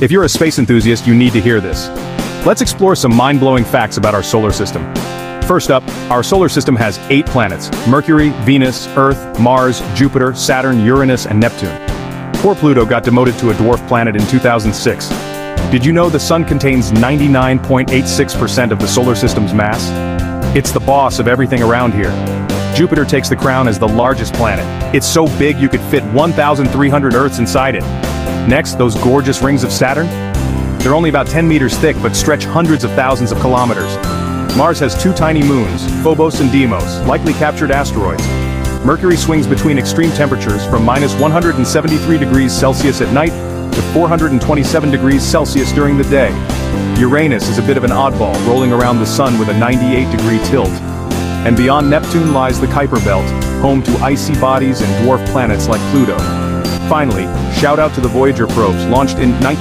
If you're a space enthusiast, you need to hear this. Let's explore some mind-blowing facts about our solar system. First up, our solar system has eight planets, Mercury, Venus, Earth, Mars, Jupiter, Saturn, Uranus, and Neptune. Poor Pluto got demoted to a dwarf planet in 2006. Did you know the Sun contains 99.86% of the solar system's mass? It's the boss of everything around here. Jupiter takes the crown as the largest planet. It's so big you could fit 1,300 Earths inside it. Next, those gorgeous rings of Saturn? They're only about 10 meters thick but stretch hundreds of thousands of kilometers. Mars has two tiny moons, Phobos and Deimos, likely captured asteroids. Mercury swings between extreme temperatures from minus 173 degrees Celsius at night to 427 degrees Celsius during the day. Uranus is a bit of an oddball, rolling around the sun with a 98-degree tilt. And beyond Neptune lies the Kuiper Belt, home to icy bodies and dwarf planets like Pluto. Finally, shout out to the Voyager probes launched in 19